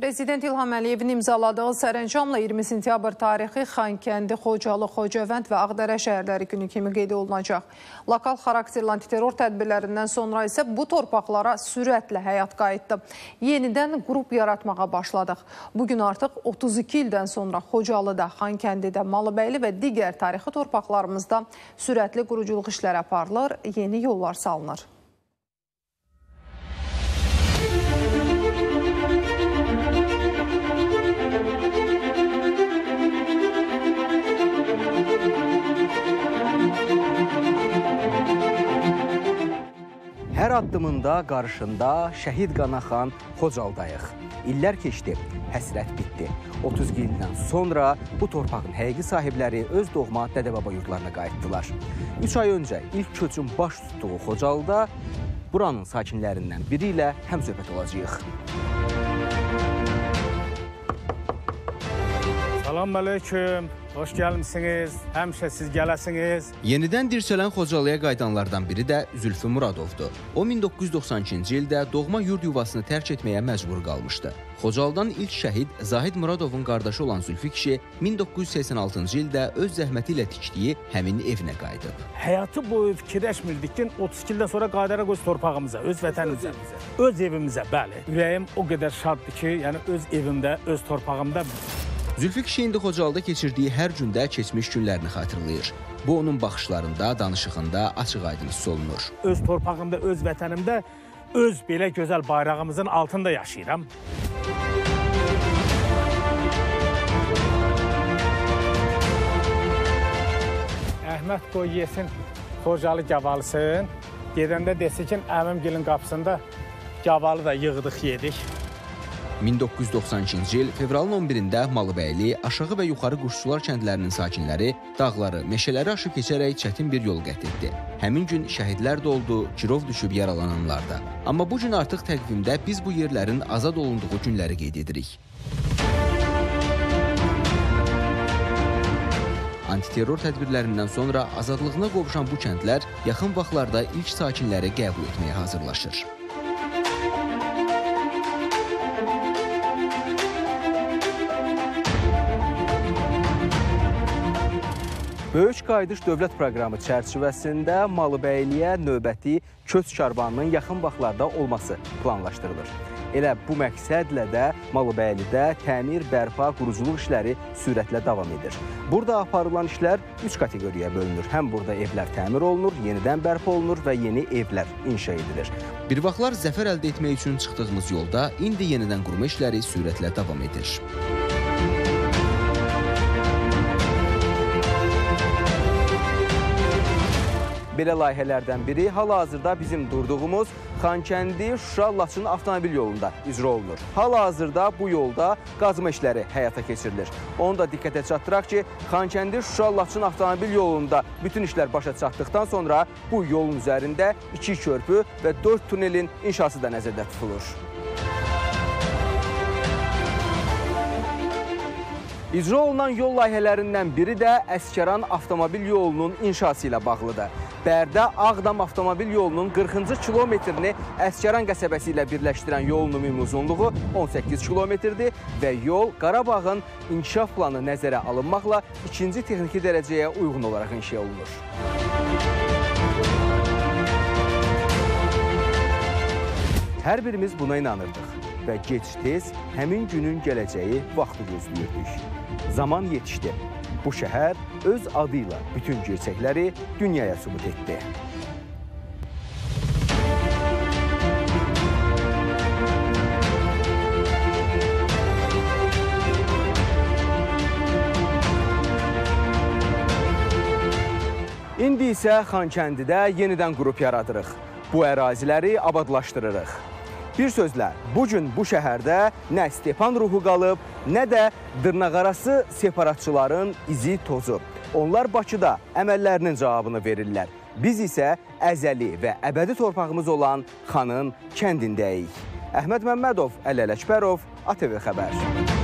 Prezident İlham Əliyevin imzaladığı sərəncamla 20 sentyabr tarixi Xankəndi, Xocalı, Xocavənd və Ağdərə şəhərləri günü kimi qeyd olunacaq. Lokal xarakterli antiterror tədbirlərindən sonra isə bu torpaqlara sürətlə həyat qayıtdı. Yenidən qrup yaratmağa başladıq. Bugün artıq 32 ildən sonra Xocalıda, Xankəndidə, Malıbəyli və digər tarixi torpaqlarımızda sürətli quruculuq işləri aparılır, yeni yollar salınır. Addımında qarşında şəhid qanaxan Xocaldayıq. İllər keçdi, həsrət bitdi. 32 ildən sonra bu torpağın həqiqi sahibləri öz doğma dədə-baba yurdlarına qayıtdılar. 3 ay öncə ilk köçün baş tutduğu Xocalıda buranın sakinlərindən biri ilə həmsöhbət olacağıq. Salam aleyküm. Hoş gəlmisiniz. Həmişə siz gələsiniz. Yenidən dirçələn Xocalıya qayıdanlardan biri də Zülfü Muradovdur. O 1992-ci ildə doğma yurd yuvasını tərk etməyə məcbur qalmışdı. Xocalıdan ilk şəhid Zahid Muradovun qardaşı olan Zülfü kişi 1986-cı ildə öz zəhməti ilə tikdiyi həmin evinə qayıdıb. Həyatı boyu fikirləşmirdik ki, 32 ildən sonra qayıdaraq öz torpağımıza, öz vətənimizə, öz evimizə, bəli. Ürəyim o qədər şaddır ki, yəni öz evimdə, öz torpağımda Zülfü kişi indi Xocalıda keçirdiyi hər gündə keçmiş günlərini xatırlayır. Bu onun baxışlarında, danışığında açıq-aydın hiss olunur. öz torpağımda, öz vətənimdə, öz belə gözəl bayrağımızın altında yaşayıram. Əhməd qoy yesin Xocalı gavalısın. Gedəndə desin ki, əmim qapısında gavalı da yığdıq, yedik. 1992-ci il fevralın 11-də Malıbəyli, aşağı və yuxarı Quşçular kəndlərinin sakinləri dağları, meşələri aşıb keçərək çətin bir yol qət etdi. Həmin gün şəhidlər də oldu, girov düşüb yaralananlar da. Amma bu gün artıq təqvimdə biz bu yerlərin azad olunduğu günləri qeyd edirik. Antiterror tədbirlərindən sonra azadlığına qovuşan bu kəndlər yaxın vaxtlarda ilk sakinləri qəbul etməyə hazırlaşır. Böyük Qayıdış Dövlət Proqramı çərçivəsində Malıbəyliyə növbəti köç karvanının yaxın vaxtlarda olması planlaşdırılır. Elə bu məqsədlə də Malıbəylidə təmir, bərpa, quruculuq işləri sürətlə davam edir. Burada aparılan işlər 3 kateqoriyaya bölünür. Həm burada evlər təmir olunur, yenidən bərpa olunur və yeni evlər inşa edilir. Bir vaxtlar zəfər əldə etmək üçün çıxdığımız yolda indi yenidən qurma işləri sürətlə davam edir. Belə layihələrdən biri hal-hazırda bizim durduğumuz Xankəndi-Şuşa-Laçın avtomobil yolunda icra olunur. Hal-hazırda bu yolda qazma işləri həyata keçirilir. Onu da diqqətə çatdıraq ki, Xankəndi-Şuşa-Laçın avtomobil yolunda bütün işlər başa çatdıqdan sonra bu yolun üzərində iki körpü və dörd tunelin inşası da nəzərdə tutulur. İcra olunan yol layihələrindən biri də Əskəran avtomobil yolunun inşası ilə bağlıdır. Bərdə-Ağdam avtomobil yolunun 40-cı kilometrini Əskəran qəsəbəsi ilə birləşdirən yolun ümumi uzunluğu 18 kilometrdir və yol Qarabağın inkişaf planı nəzərə alınmaqla ikinci texniki dərəcəyə uyğun olaraq inşa olunur. Hər birimiz buna inanırdıq və gec-tez həmin günün gələcəyi vaxtı gözləyirdik. Zaman yetişdi. Bu şəhər öz adı ilə bütün gerçəkləri dünyaya sübut etdi. İndi isə Xankəndidə yenidən qrup yaradırıq. Bu əraziləri abadlaşdırırıq. Bir sözlə, bu gün bu şəhərdə nə Stepan ruhu qalıb, nə də dırnaqarası separatçıların izi tozu. Onlar Bakıda əməllərinin cavabını verirlər. Biz isə əzəli və əbədi torpağımız olan Xanın kəndindəyik. Əhməd Məmmədov, Ələl Əkbərov, ATV Xəbər.